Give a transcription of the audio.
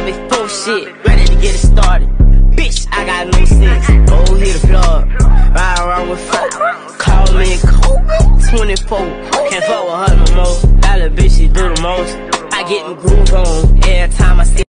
I'm in full shit, ready to get it started. Bitch, I got no sense. Oh, hit the plug. Ride around with four. Call me Kobe 24. Can't fuck with her no more. Dollar little bitch, she do the most. I get my groove on Yeah.